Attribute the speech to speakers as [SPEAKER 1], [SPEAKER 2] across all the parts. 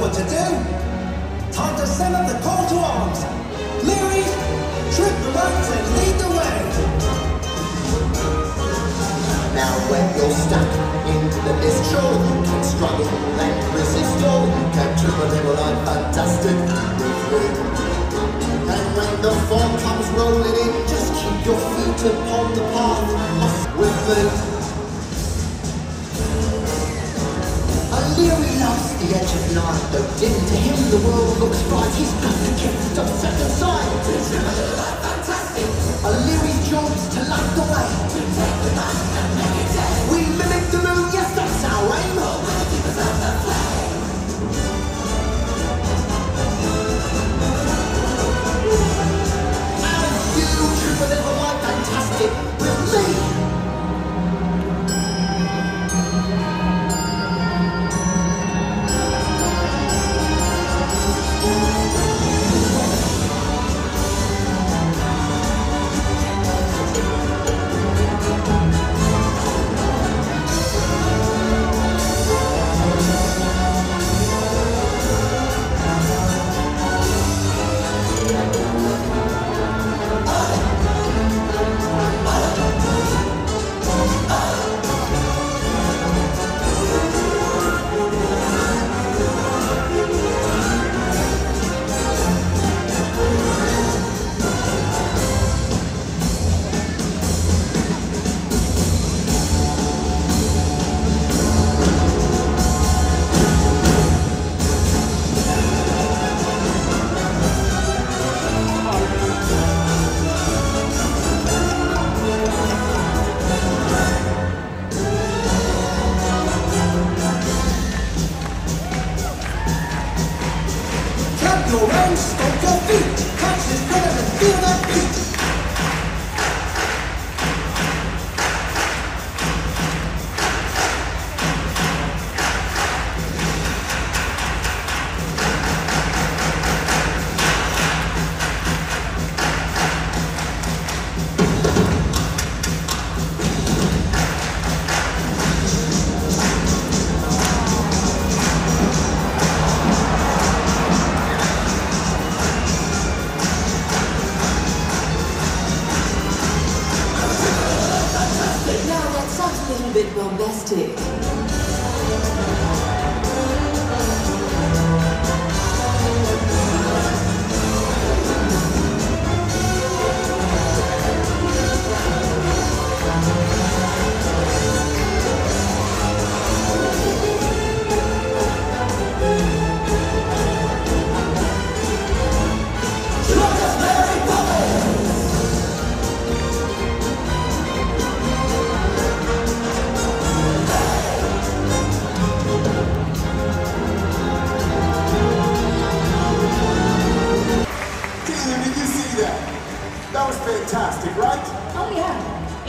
[SPEAKER 1] what to do. Time to send up the call to arms. Leary, trip the ranks and lead the way.
[SPEAKER 2] Now when you're stuck into the mistral, you can struggle and resist all. you Capture a little like fantastic. And when the fog comes rolling in, just keep your feet upon the path of with me. O'Leary loves the edge of night, though dim to him the world looks bright. He's got the get stuff set aside. Fantastic. O'Leary's job's to light the way. We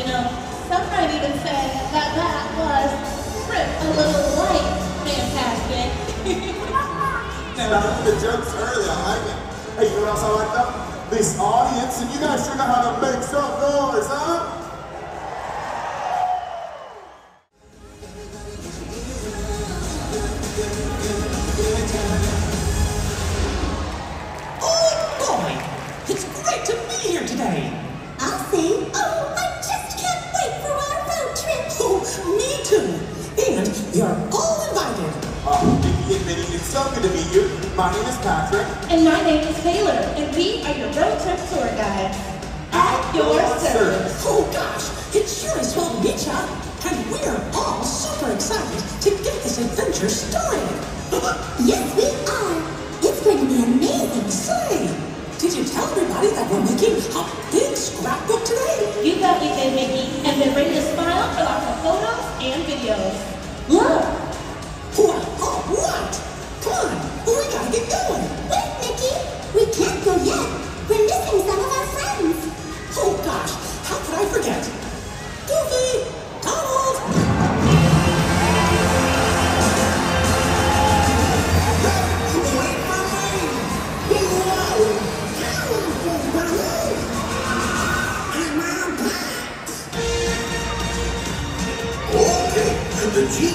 [SPEAKER 2] You
[SPEAKER 3] know, some might even say that that was a little light fantastic.
[SPEAKER 4] Now, the jokes early, I like it. Hey, you know what else I like though? This audience, and you guys sure know how to make some noise, huh?
[SPEAKER 5] To
[SPEAKER 4] meet you. My name is Patrick.
[SPEAKER 3] and my name is Taylor, and we are your road trip tour guides. At your service.
[SPEAKER 5] Oh gosh, it sure is swell to meet ya. And we're all super excited to get this adventure started.
[SPEAKER 6] Yes, we are. It's going to be amazing.
[SPEAKER 5] Say, did you tell everybody that we're making a big scrapbook today?
[SPEAKER 3] You got me, Big Mickey, and they're ready to smile for lots of photos and videos.
[SPEAKER 5] Look.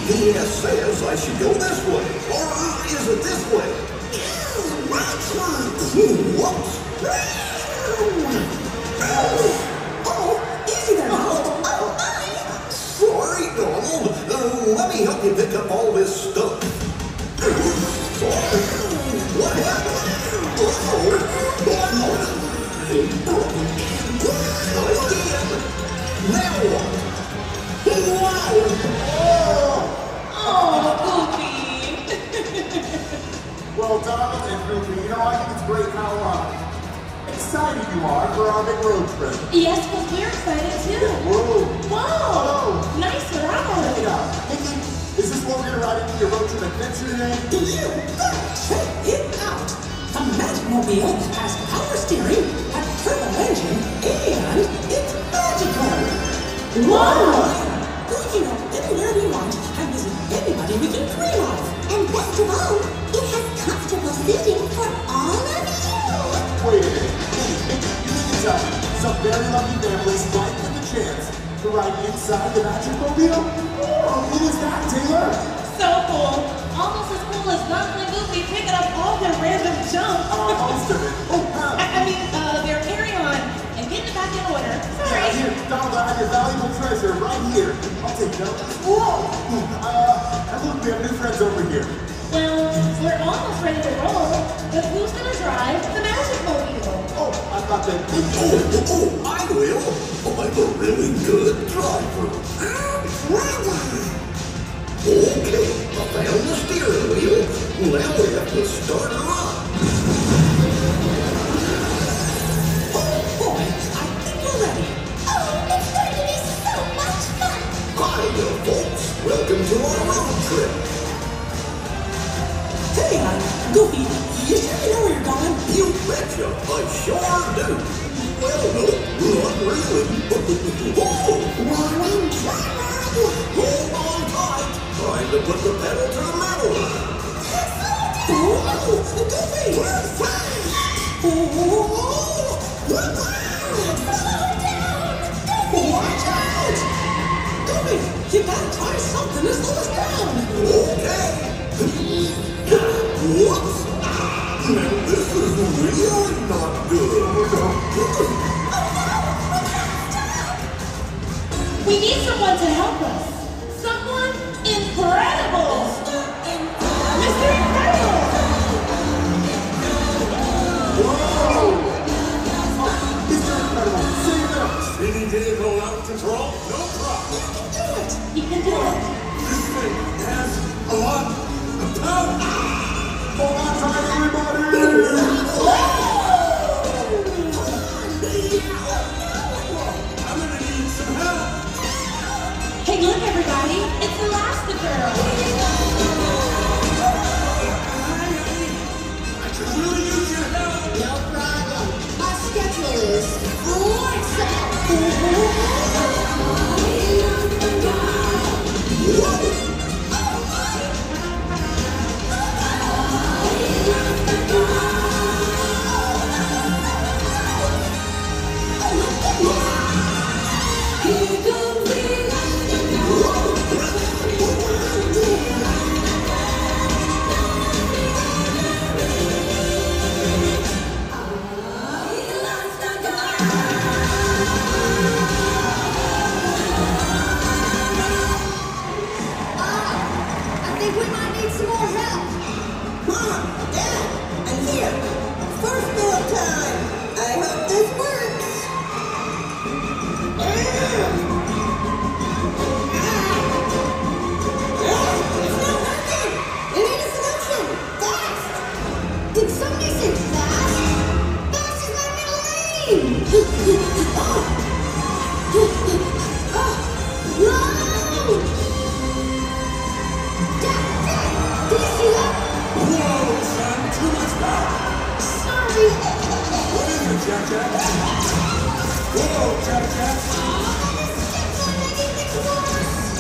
[SPEAKER 2] GPS says I should go this way. Or is it this
[SPEAKER 7] way. Whoops.
[SPEAKER 6] Oh, easy there, Donald.
[SPEAKER 7] Sorry, Donald. Uh, let me help you pick up all this stuff. What happened? Again. Now what?
[SPEAKER 4] Well, Donald and you know, I think it's great how uh, excited you are for our big road trip.
[SPEAKER 3] yes, but we're excited too.
[SPEAKER 4] Whoa!
[SPEAKER 3] Whoa.
[SPEAKER 4] Whoa.
[SPEAKER 3] Nice
[SPEAKER 4] Hey,
[SPEAKER 3] ride.
[SPEAKER 4] uh, Mickey, is this what we're ride into your road trip adventure today?
[SPEAKER 6] You check it out. The Magmobile has power steering, a turbo engine, and it's magical.
[SPEAKER 3] Wow.
[SPEAKER 5] You
[SPEAKER 4] mean to tell me some very lucky families might get the chance to ride inside the Magic Mobile? Oh, who is that, Taylor?
[SPEAKER 3] So cool. Almost as cool as Donald and Goofy picking up all their random jumps.
[SPEAKER 4] Uh, most of it. Oh.
[SPEAKER 3] I, I mean, uh, their carry-on and getting it back in order.
[SPEAKER 4] Yeah,
[SPEAKER 3] Sorry.
[SPEAKER 4] here, Donald, I have your valuable treasure right here. I'll take it. Whoa! Uh, and look, we have new friends over here.
[SPEAKER 3] Well, we're almost ready to roll, but who's gonna drive
[SPEAKER 4] Oh, I
[SPEAKER 7] will. I'm a really good driver. Okay, I found the steering wheel. Now we have to start her up. Hold on tight. Time to put the pedal to the metal.
[SPEAKER 6] Goofy!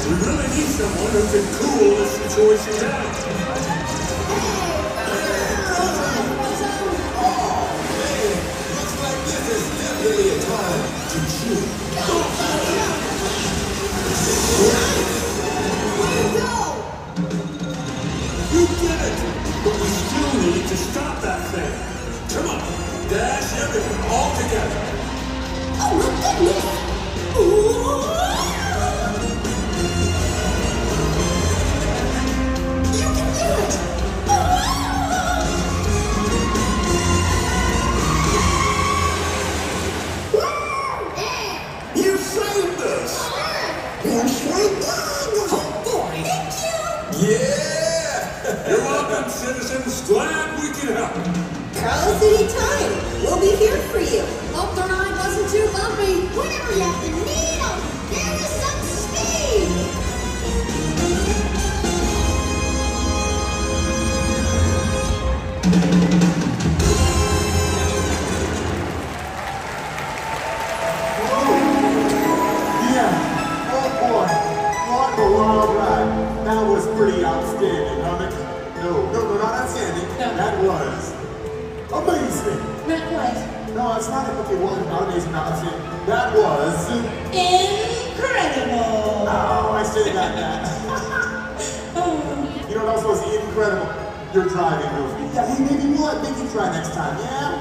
[SPEAKER 3] We
[SPEAKER 8] really
[SPEAKER 5] need
[SPEAKER 8] someone who can cool the situation down.
[SPEAKER 7] You
[SPEAKER 8] That
[SPEAKER 4] was
[SPEAKER 3] Incredible.
[SPEAKER 4] Oh, I say that that.
[SPEAKER 3] Oh,
[SPEAKER 4] You know what else was incredible? Your driving movie. Yeah, hey, maybe we'll let Mickey try next time, yeah?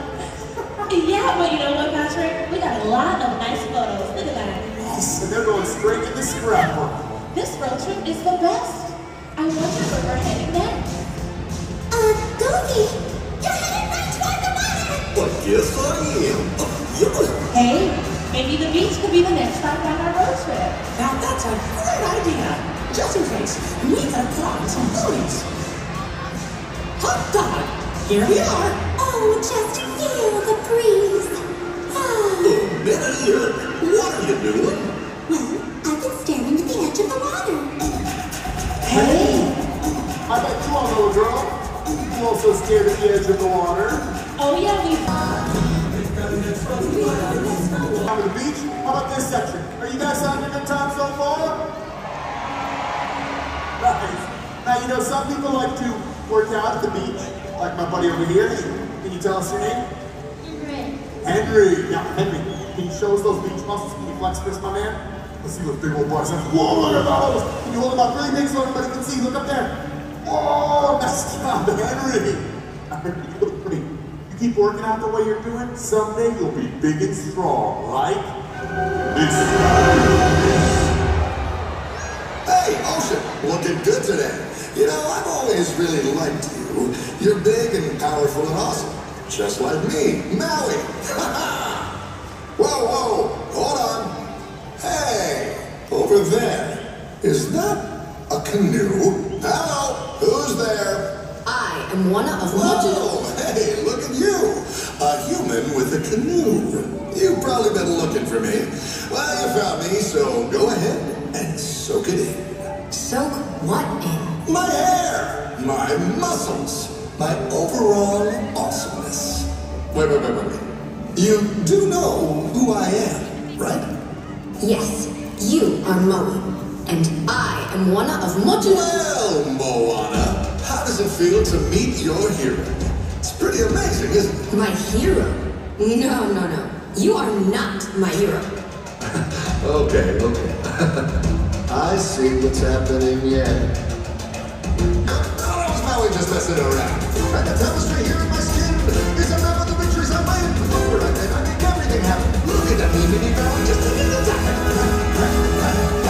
[SPEAKER 3] yeah, but you know what, Patrick? We got a lot of nice photos. Look at that.
[SPEAKER 4] Yes. And they're going straight in the scrapbook.
[SPEAKER 3] This road trip is the best. I wonder where we're heading next.
[SPEAKER 5] Uh, Goofy, you're headed right toward the water!
[SPEAKER 7] But yes, I am. Yeah.
[SPEAKER 3] Hey, maybe the beach could be the next stop on our road trip.
[SPEAKER 6] Now that's a great idea. Just in case, we gotta put on some booties. Hot dog! Here we are.
[SPEAKER 5] Oh, just feel the breeze. Ah.
[SPEAKER 7] Minnie, uh, what are you doing?
[SPEAKER 5] Well, I've been staring at the edge of the water.
[SPEAKER 6] Hey!
[SPEAKER 4] I bet you all know a girl. You also scared at the edge of the water.
[SPEAKER 3] Oh yeah, we.
[SPEAKER 4] Down to the beach. How about this section? Are you guys having a good time so far? Nice. Now, you know, some people like to work out at the beach, like my buddy over here. Can you tell us your name? Henry. Henry. Yeah, Henry. Can you show us those beach muscles? Can you flex this, my man? Let's see those big old biceps. Whoa, look at those! Can you hold them up really big so everybody can see? Look up there. Whoa, nice job, Henry. You look pretty. You keep working out the way you're doing, someday you'll be big and strong, like this.
[SPEAKER 7] Hey, Ocean, looking good today. You know, I've always really liked you. You're big and powerful and awesome. Just like me, Maui. whoa, whoa, hold on. Hey, over there. Is that a canoe? Hello, who's there?
[SPEAKER 9] I am Moana of Motunui.
[SPEAKER 7] Whoa, hey, look at you. A You've probably been looking for me. Well, you found me, so go ahead and soak it in.
[SPEAKER 9] Soak what in?
[SPEAKER 7] My hair, my muscles, my overall awesomeness. Wait, wait, wait, wait, wait. You do know who I am, right?
[SPEAKER 9] Yes, you are Maui, and I am Moana of Motunui.
[SPEAKER 7] Well, Moana, how does it feel to meet your hero? It's pretty amazing, isn't it?
[SPEAKER 9] My hero? No, no, no. You are not my hero.
[SPEAKER 7] Okay, okay. I see what's happening, yeah. That was Maui just messing around. And the chemistry here in my skin is a map of the victories I win. Where I I make everything happen. Look at that me, mini Maui, just a little Hey!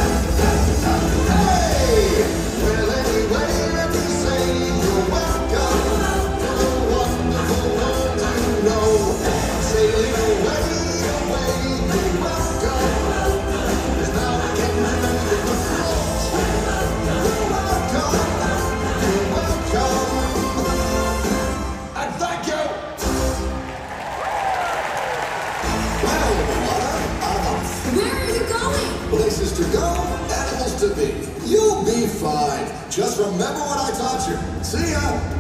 [SPEAKER 7] You.